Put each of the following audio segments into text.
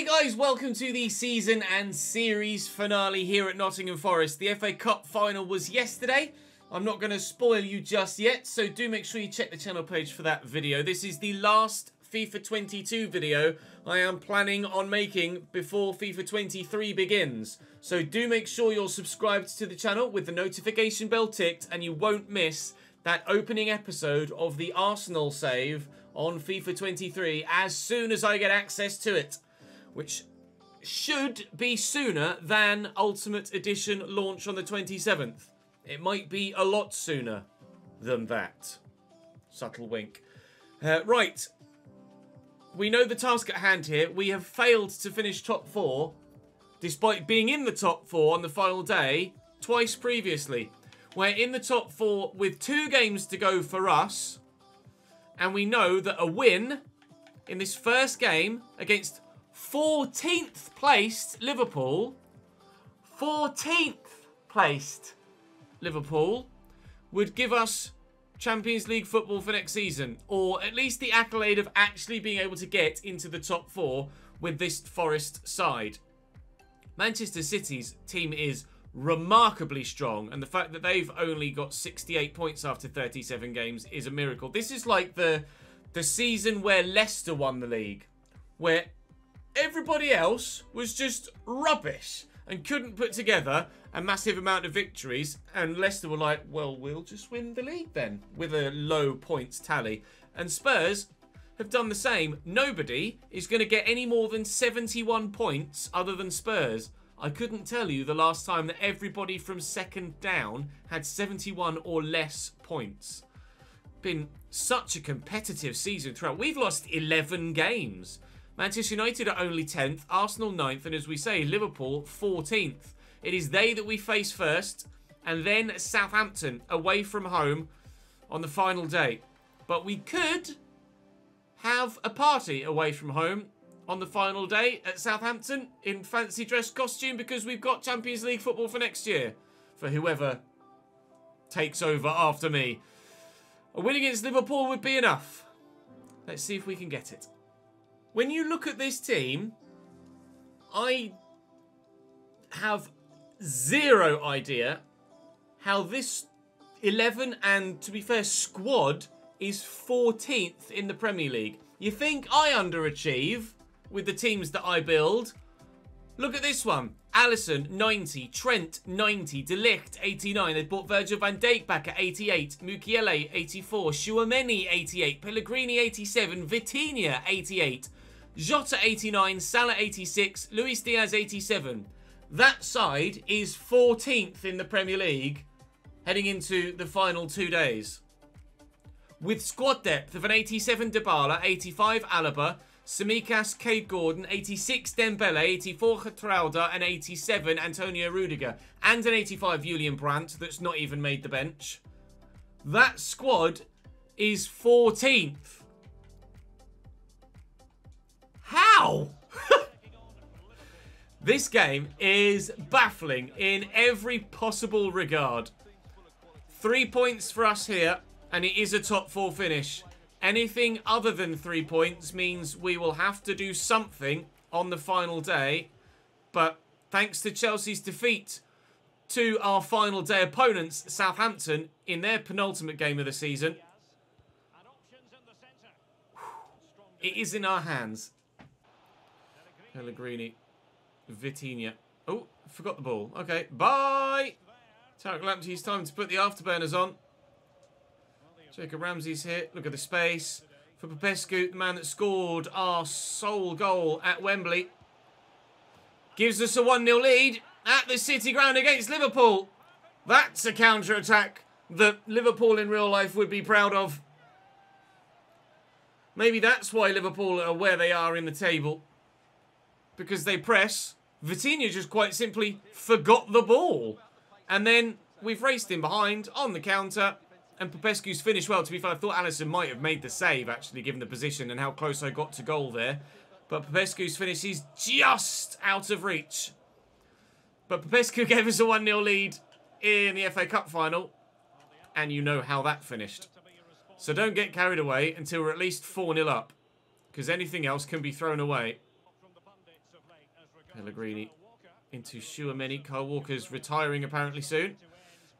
Hey guys, welcome to the season and series finale here at Nottingham Forest. The FA Cup final was yesterday. I'm not going to spoil you just yet, so do make sure you check the channel page for that video. This is the last FIFA 22 video I am planning on making before FIFA 23 begins. So do make sure you're subscribed to the channel with the notification bell ticked and you won't miss that opening episode of the Arsenal save on FIFA 23 as soon as I get access to it which should be sooner than Ultimate Edition launch on the 27th. It might be a lot sooner than that. Subtle wink. Uh, right. We know the task at hand here. We have failed to finish top four, despite being in the top four on the final day twice previously. We're in the top four with two games to go for us, and we know that a win in this first game against 14th placed Liverpool, 14th placed Liverpool, would give us Champions League football for next season. Or at least the accolade of actually being able to get into the top four with this Forest side. Manchester City's team is remarkably strong and the fact that they've only got 68 points after 37 games is a miracle. This is like the the season where Leicester won the league where everybody else was just rubbish and couldn't put together a massive amount of victories. And Leicester were like, well, we'll just win the league then with a low points tally. And Spurs have done the same. Nobody is going to get any more than 71 points other than Spurs. I couldn't tell you the last time that everybody from second down had 71 or less points. Been such a competitive season throughout. We've lost 11 games. Manchester United are only 10th, Arsenal 9th, and as we say, Liverpool 14th. It is they that we face first, and then Southampton away from home on the final day. But we could have a party away from home on the final day at Southampton in fancy dress costume because we've got Champions League football for next year for whoever takes over after me. A win against Liverpool would be enough. Let's see if we can get it. When you look at this team, I have zero idea how this 11 and, to be fair, squad is 14th in the Premier League. You think I underachieve with the teams that I build? Look at this one. Alisson, 90. Trent, 90. De Ligt, 89. They bought Virgil van Dijk back at 88. Mukiele, 84. Tchouameni, 88. Pellegrini, 87. Vitinha, 88. Jota 89, Salah 86, Luis Diaz 87. That side is 14th in the Premier League heading into the final two days. With squad depth of an 87 Dybala, 85 Alaba, Tsimikas, Kaide Gordon, 86 Dembele, 84 Geertruida, and 87 Antonio Rudiger. And an 85 Julian Brandt that's not even made the bench. That squad is 14th. How? this game is baffling in every possible regard. Three points for us here, and it is a top four finish. Anything other than three points means we will have to do something on the final day. But thanks to Chelsea's defeat to our final day opponents, Southampton, in their penultimate game of the season, it is in our hands. Pellegrini. Vitinha. Oh, forgot the ball. Okay, bye! Tariq Lamptey's time to put the afterburners on. Jacob Ramsey's here. Look at the space. For Popescu, the man that scored our sole goal at Wembley. Gives us a 1-0 lead at the City ground against Liverpool. That's a counter-attack that Liverpool in real life would be proud of. Maybe that's why Liverpool are where they are in the table because they press. Vitinha just quite simply forgot the ball. And then we've raced him behind on the counter. And Popescu's finished well. To be fair, I thought Alisson might have made the save, actually, given the position and how close I got to goal there. But Popescu's finish is just out of reach. But Popescu gave us a 1-0 lead in the FA Cup final. And you know how that finished. So don't get carried away until we're at least 4-0 up. Because anything else can be thrown away. Pellegrini into Tchouameni. Kyle Walker's retiring apparently soon.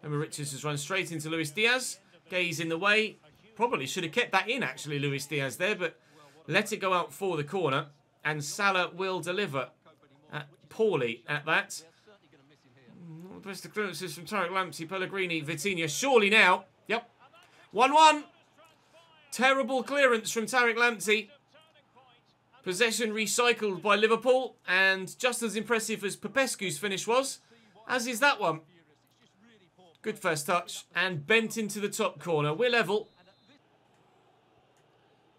Omar Richards has run straight into Luis Diaz. Guéhi's in the way. Probably should have kept that in, actually, Luis Diaz there, but let it go out for the corner. And Salah will deliver at poorly at that. Not the best of clearances from Tariq Lamptey, Pellegrini, Vitinha. Surely now. Yep. 1-1. Terrible clearance from Tariq Lamptey. Possession recycled by Liverpool. And just as impressive as Popescu's finish was, as is that one. Good first touch. And bent into the top corner. We're level.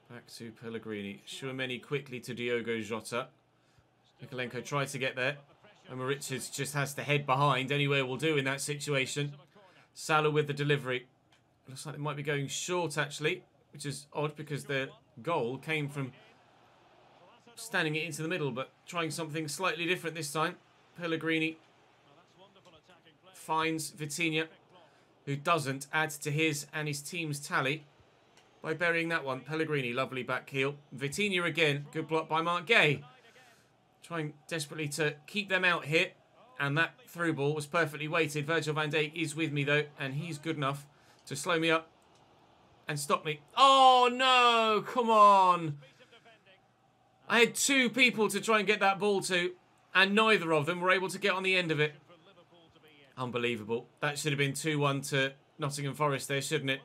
Back to Pellegrini. Tchouameni quickly to Diogo Jota. Mykolenko tries to get there. Omar Richards just has to head behind. Anywhere will do in that situation. Salah with the delivery. Looks like it might be going short, actually. Which is odd because the goal came from standing it into the middle. But trying something slightly different this time. Pellegrini finds Vitinha. Who doesn't add to his and his team's tally by burying that one. Pellegrini, lovely back heel. Vitinha again. Good block by Marc Guéhi. Trying desperately to keep them out here. And that through ball was perfectly weighted. Virgil van Dijk is with me, though. And he's good enough to slow me up and stop me. Oh, no. Come on. I had two people to try and get that ball to. And neither of them were able to get on the end of it. Unbelievable. That should have been 2-1 to Nottingham Forest there, shouldn't it?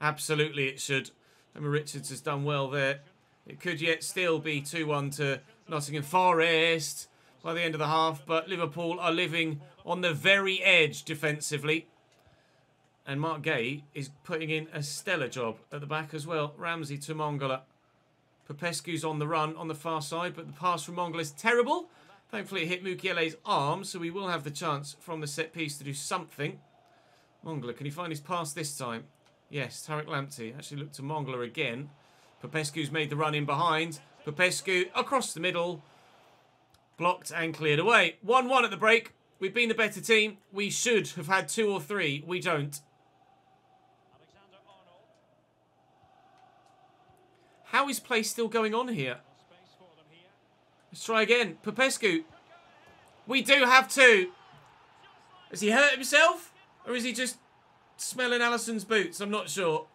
Absolutely it should. Omar Richards has done well there. It could yet still be 2-1 to Nottingham Forest by the end of the half. But Liverpool are living on the very edge defensively. And Marc Guéhi is putting in a stellar job at the back as well. Ramsey to Mangala. Popescu's on the run on the far side. But the pass from Mangala is terrible. Thankfully it hit Mukiele's arm. So we will have the chance from the set piece to do something. Mangala, can he find his pass this time? Yes, Tariq Lamptey. Actually looked to Mangala again. Popescu's made the run in behind. Popescu across the middle. Blocked and cleared away. 1-1 at the break. We've been the better team. We should have had two or three. We don't. How is play still going on here? Let's try again. Popescu. We do have two. Has he hurt himself? Or is he just smelling Alisson's boots? I'm not sure.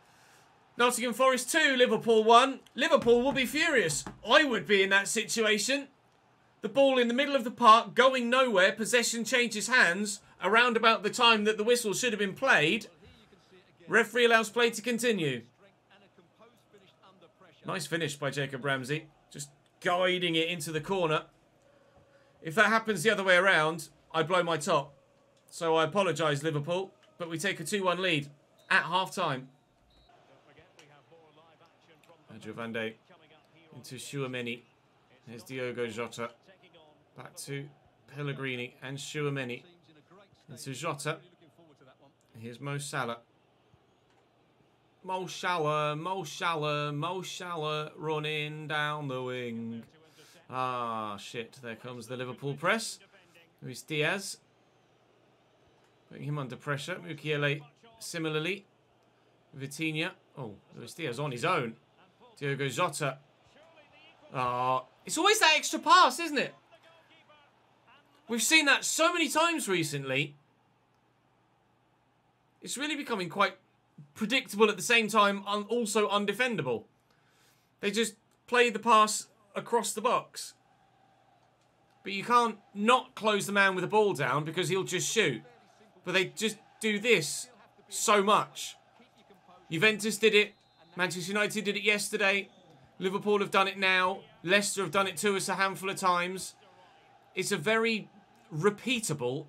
Nottingham Forest 2, Liverpool 1. Liverpool will be furious. I would be in that situation. The ball in the middle of the park, going nowhere. Possession changes hands around about the time that the whistle should have been played. Referee allows play to continue. Nice finish by Jacob Ramsey. Just guiding it into the corner. If that happens the other way around, I blow my top. So I apologise, Liverpool. But we take a 2-1 lead at half-time. Dijk into Tchouameni. There's Diogo Jota. Back to Pellegrini and Tchouameni. Into Jota. Here's Mo Salah. Mo Salah, Mo Salah, Mo Salah running down the wing. Ah, shit. There comes the Liverpool press. Luis Diaz. Putting him under pressure. Mukiele similarly. Vitinha. Oh, Luis Diaz on his own. Diogo Jota. Oh, it's always that extra pass, isn't it? We've seen that so many times recently. It's really becoming quite predictable at the same time, and also undefendable. They just play the pass across the box. But you can't not close the man with the ball down because he'll just shoot. But they just do this so much. Juventus did it Manchester United did it yesterday. Liverpool have done it now. Leicester have done it to us a handful of times. It's a very repeatable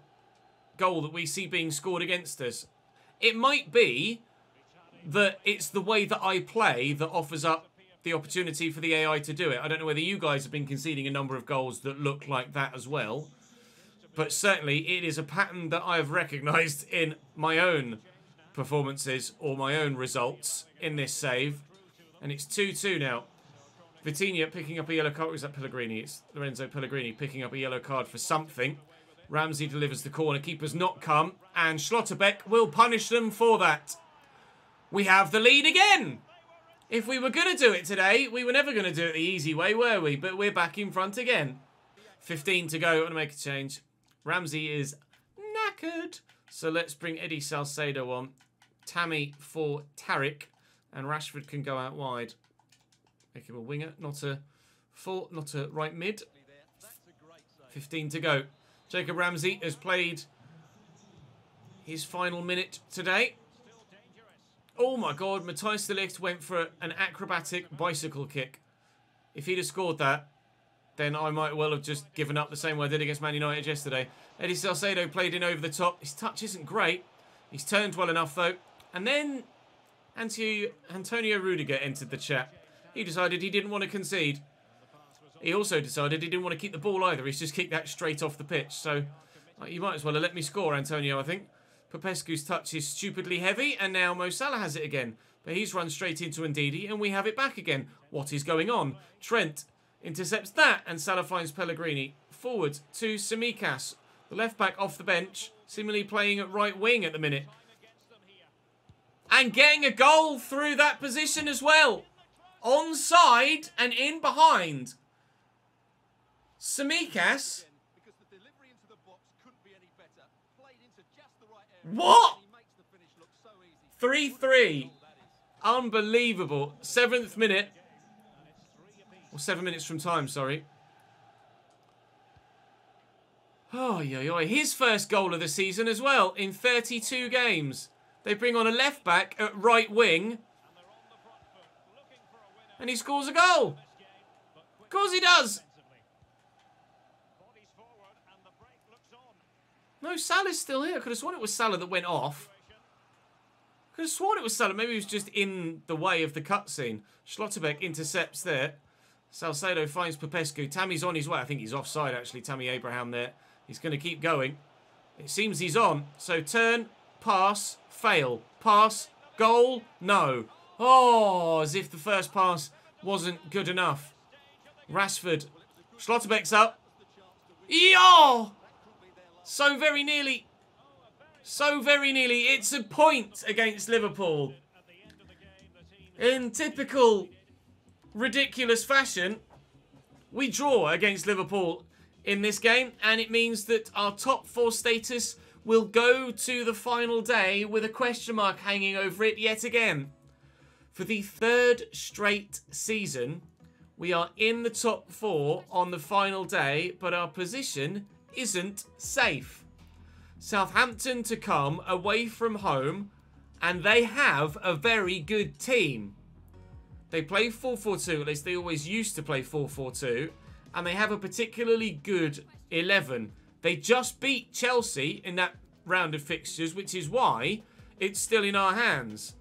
goal that we see being scored against us. It might be that it's the way that I play that offers up the opportunity for the AI to do it. I don't know whether you guys have been conceding a number of goals that look like that as well. But certainly it is a pattern that I have recognised in my own performances or my own results in this save. And it's 2-2 now. Vitinha picking up a yellow card. Is that Pellegrini? It's Lorenzo Pellegrini picking up a yellow card for something. Ramsey delivers the corner. Keeper's not come. And Schlotterbeck will punish them for that. We have the lead again. If we were going to do it today, we were never going to do it the easy way, were we? But we're back in front again. 15 to go. I want to make a change. Ramsey is knackered. So let's bring Eddie Salcedo on. Tammy for Tariq. And Rashford can go out wide. Make him a winger, not a full, not a right mid. 15 to go. Jacob Ramsey has played his final minute today. Oh my god, Matthijs de Ligt went for an acrobatic bicycle kick. If he'd have scored that, then I might well have just given up the same way I did against Man United yesterday. Eddie Salcedo played in over the top. His touch isn't great. He's turned well enough, though. And then Antonio Rudiger entered the chat. He decided he didn't want to concede. He also decided he didn't want to keep the ball either. He's just kicked that straight off the pitch. So uh, you might as well have let me score, Antonio, I think. Popescu's touch is stupidly heavy, and now Mo Salah has it again. But he's run straight into Ndidi, and we have it back again. What is going on? Trent intercepts that, and Salah finds Pellegrini. Forward to Tsimikas. The left back off the bench, seemingly playing at right wing at the minute. And getting a goal through that position as well. Onside and in behind. Tsimikas. What? 3-3. Unbelievable. Seventh minute. Or seven minutes from time, sorry. Oh, yeah, yeah. His first goal of the season as well in 32 games. They bring on a left back at right wing. And he scores a goal. Of course he does. No, Salah's still here. I could have sworn it was Salah that went off. Could have sworn it was Salah. Maybe he was just in the way of the cutscene. Schlotterbeck intercepts there. Salcedo finds Popescu. Tammy's on his way. I think he's offside, actually. Tammy Abraham there. He's going to keep going. It seems he's on. So turn, pass, fail. Pass, goal, no. Oh, as if the first pass wasn't good enough. Rashford. Schlotterbeck's up. Yo! So very nearly. So very nearly. It's a point against Liverpool. In typical ridiculous fashion, we draw against Liverpool in this game. And it means that our top four status will go to the final day with a question mark hanging over it yet again. For the third straight season, we are in the top four on the final day, but our position isn't safe. Southampton to come away from home, and they have a very good team. They play 4-4-2, at least they always used to play 4-4-2, and they have a particularly good 11. They just beat Chelsea in that round of fixtures, which is why it's still in our hands.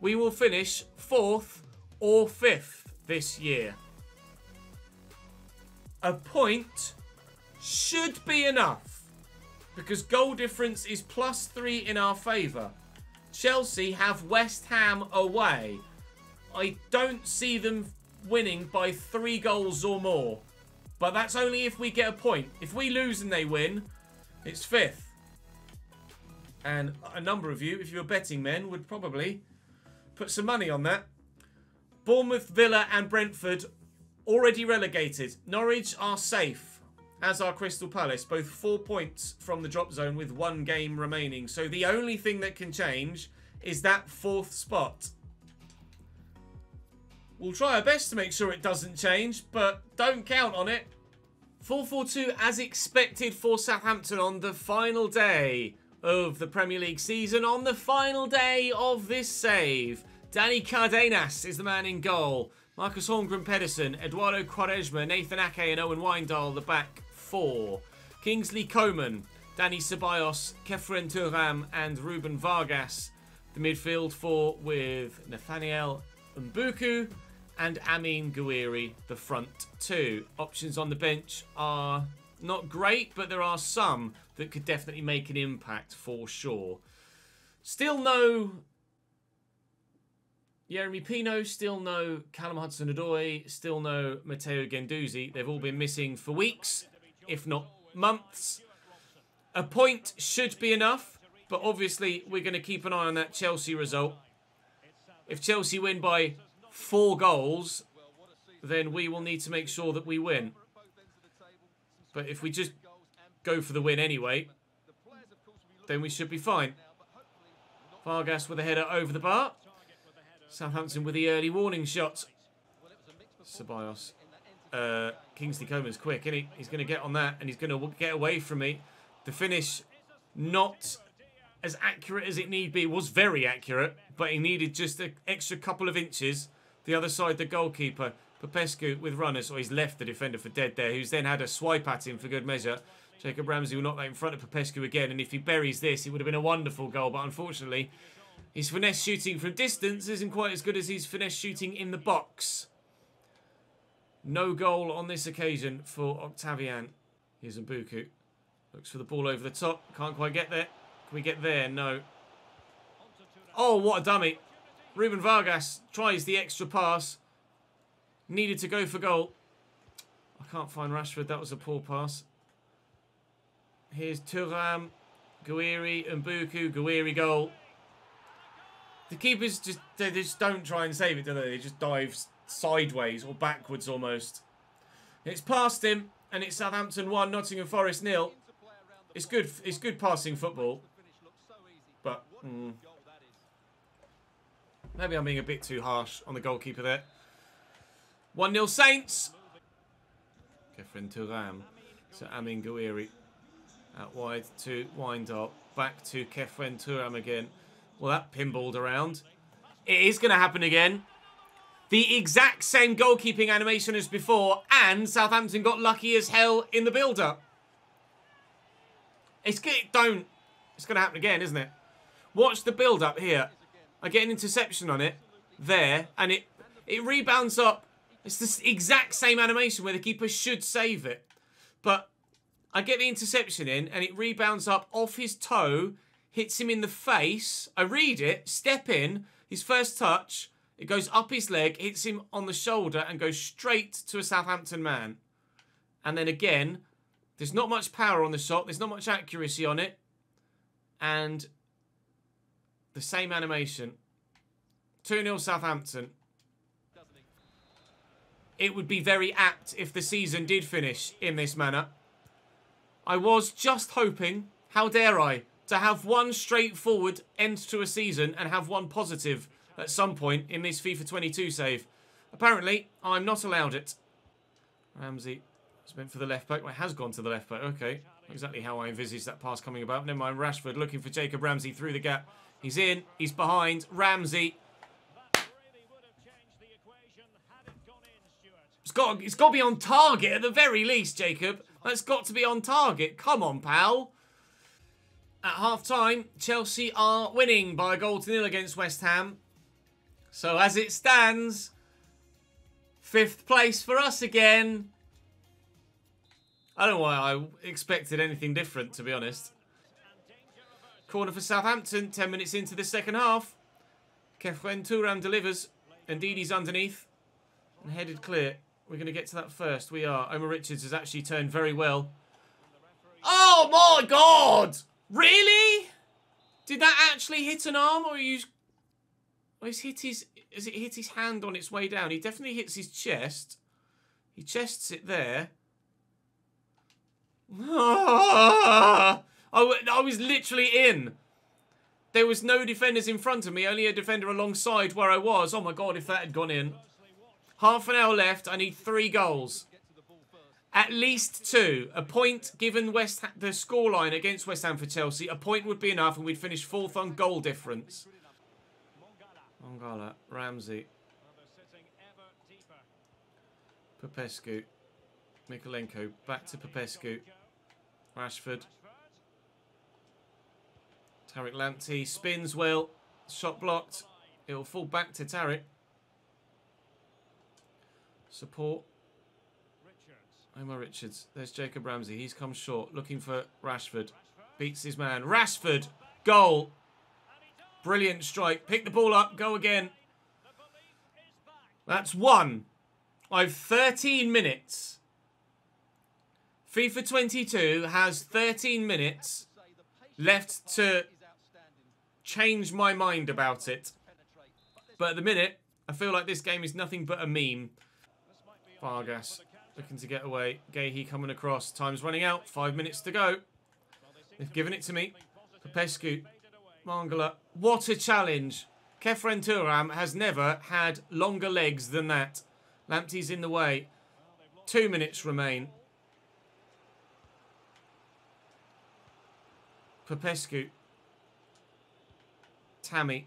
We will finish fourth or fifth this year. A point should be enough because goal difference is plus three in our favour. Chelsea have West Ham away. I don't see them winning by three goals or more. But that's only if we get a point. If we lose and they win, it's fifth. And a number of you, if you're betting men, would probably put some money on that. Bournemouth, Villa and Brentford already relegated. Norwich are safe as are Crystal Palace, both four points from the drop zone with one game remaining. So the only thing that can change is that fourth spot. We'll try our best to make sure it doesn't change, but don't count on it. 4-4-2 as expected for Southampton on the final day of the Premier League season. On the final day of this save, Danny Cardenas is the man in goal. Marcus Holmgren Pedersen, Eduardo Quaresma, Nathan Ake and Owen Wijndal the back four. Kingsley Coman, Danny Ceballos, Khéphren Thuram and Ruben Vargas. The midfield four with Nathaniel Mbuku and Amin Gouiri, the front two. Options on the bench are not great, but there are some that could definitely make an impact for sure. Still no Jeremy Pino, still no Callum Hudson-Odoi, still no Matteo Guendouzi. They've all been missing for weeks if not months. A point should be enough, but obviously we're going to keep an eye on that Chelsea result. If Chelsea win by four goals, then we will need to make sure that we win. But if we just go for the win anyway, then we should be fine. Vargas with a header over the bar. Southampton with the early warning shot. Ceballos. Uh, Kingsley Coman's quick, and he? He's going to get on that, and he's going to get away from me. The finish, not as accurate as it need be, was very accurate, but he needed just an extra couple of inches. The other side, the goalkeeper, Popescu with runners, or he's left the defender for dead there, who's then had a swipe at him for good measure. Jacob Ramsey will knock that in front of Popescu again, and if he buries this, it would have been a wonderful goal, but unfortunately, his finesse shooting from distance isn't quite as good as his finesse shooting in the box. No goal on this occasion for Octavian. Here's Mbuku. Looks for the ball over the top. Can't quite get there. Can we get there? No. Oh, what a dummy. Ruben Vargas tries the extra pass. Needed to go for goal. I can't find Rashford. That was a poor pass. Here's Thuram, Gouiri, and Mbuku. Gouiri goal. The keepers just they just don't try and save it, do they? They just dive sideways or backwards almost. It's past him, and it's Southampton 1, Nottingham Forest nil. It's good it's good passing football. But mm, maybe I'm being a bit too harsh on the goalkeeper there. 1-0 Saints. Khéphren Thuram to Amin Gouiri. Out wide to Windop. Back to Khéphren Thuram again. Well, that pinballed around. It is going to happen again. The exact same goalkeeping animation as before, and Southampton got lucky as hell in the build-up. It's don't. It's going to happen again, isn't it? Watch the build-up here. I get an interception on it there, and it it rebounds up. It's the exact same animation where the keeper should save it, but I get the interception in, and it rebounds up off his toe, hits him in the face. I read it, step in, his first touch. It goes up his leg, hits him on the shoulder, and goes straight to a Southampton man. And then again, there's not much power on the shot. There's not much accuracy on it. And the same animation. 2-0 Southampton. It would be very apt if the season did finish in this manner. I was just hoping, how dare I, to have one straightforward end to a season and have one positive at some point in this FIFA 22 save. Apparently, I'm not allowed it. Ramsey has went for the left back. Well, has gone to the left back. Okay. Exactly how I envisaged that pass coming about. Never mind, Rashford looking for Jacob Ramsey through the gap. He's in. He's behind. Ramsey. It's got, it's got to be on target at the very least, Jacob. That's got to be on target. Come on, pal. At half-time, Chelsea are winning by a goal to nil against West Ham. So as it stands, fifth place for us again. I don't know why I expected anything different, to be honest. Corner for Southampton, 10 minutes into the second half. Khéphren Thuram delivers. Indeed, he's underneath. And headed clear. We're going to get to that first. We are. Omar Richards has actually turned very well. Oh my god! Really? Did that actually hit an arm or you or he's hit his has it hit his hand on its way down? He definitely hits his chest. He chests it there. I, I was literally in. There was no defenders in front of me, only a defender alongside where I was. Oh my god, if that had gone in. Half an hour left. I need three goals. At least two. A point given West the scoreline against West Ham for Chelsea. A point would be enough and we'd finish fourth on goal difference. Mangala, Ramsey. Popescu. Mykolenko. Back to Popescu. Rashford. Tariq Lamptey spins well. Shot blocked. It will fall back to Tariq. Support. Omar Richards. There's Jacob Ramsey. He's come short. Looking for Rashford. Beats his man. Rashford. Goal. Brilliant strike. Pick the ball up. Go again. That's one. I've 13 minutes. FIFA 22 has 13 minutes left to change my mind about it. But at the minute, I feel like this game is nothing but a meme. Vargas. looking to get away. Guéhi coming across. Time's running out. Five minutes to go. They've given it to me. Popescu. Mangala. What a challenge. Khéphren Thuram has never had longer legs than that. Lamptey's in the way. Two minutes remain. Popescu. Tammy.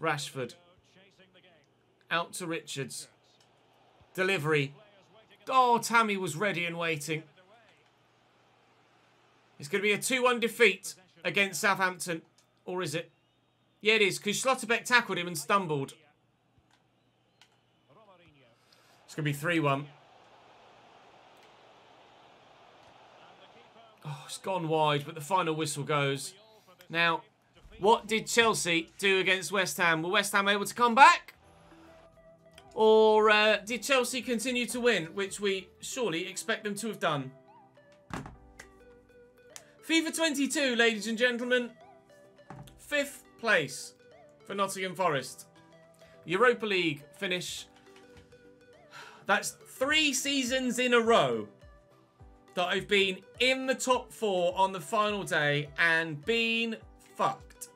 Rashford. Out to Richards. Delivery. Oh, Tammy was ready and waiting. It's going to be a 2-1 defeat against Southampton. Or is it? Yeah, it is, because Schlotterbeck tackled him and stumbled. It's going to be 3-1. Oh, it's gone wide, but the final whistle goes. Now, what did Chelsea do against West Ham? Were West Ham able to come back? Or uh, did Chelsea continue to win, which we surely expect them to have done? FIFA 22, ladies and gentlemen. Fifth place for Nottingham Forest. Europa League finish. That's three seasons in a row that I've been in the top four on the final day and been fucked.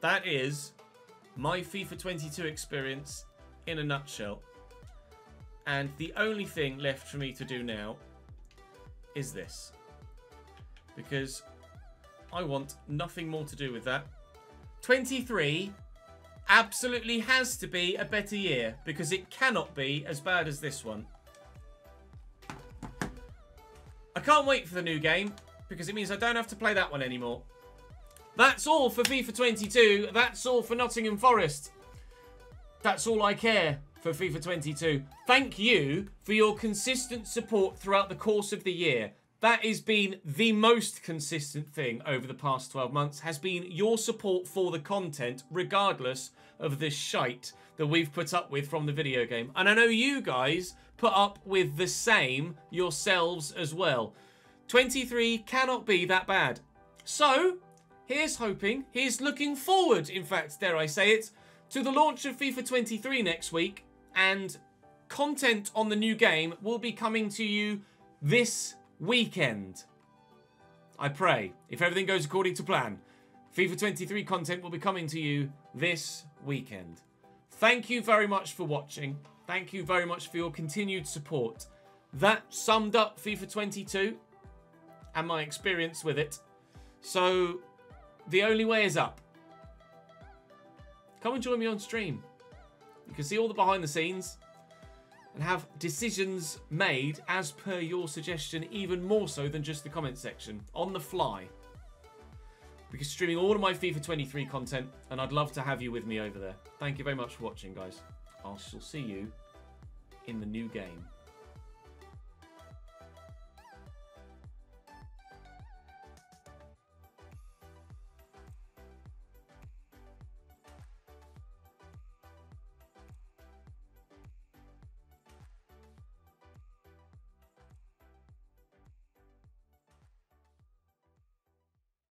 That is my FIFA 22 experience in a nutshell. And the only thing left for me to do now is this. Because I want nothing more to do with that. 23 absolutely has to be a better year because it cannot be as bad as this one. I can't wait for the new game because it means I don't have to play that one anymore. That's all for FIFA 22. That's all for Nottingham Forest. That's all I care for FIFA 22. Thank you for your consistent support throughout the course of the year. That has been the most consistent thing over the past 12 months, has been your support for the content, regardless of the shite that we've put up with from the video game. And I know you guys put up with the same yourselves as well. 23 cannot be that bad. So, here's hoping, here's looking forward, in fact, dare I say it, to the launch of FIFA 23 next week, and content on the new game will be coming to you this weekend. I pray, if everything goes according to plan, FIFA 23 content will be coming to you this weekend. Thank you very much for watching. Thank you very much for your continued support. That summed up FIFA 22 and my experience with it. So, the only way is up. Come and join me on stream. You can see all the behind the scenes and have decisions made as per your suggestion, even more so than just the comment section, on the fly. Because streaming all of my FIFA 23 content, and I'd love to have you with me over there. Thank you very much for watching, guys. I shall see you in the new game.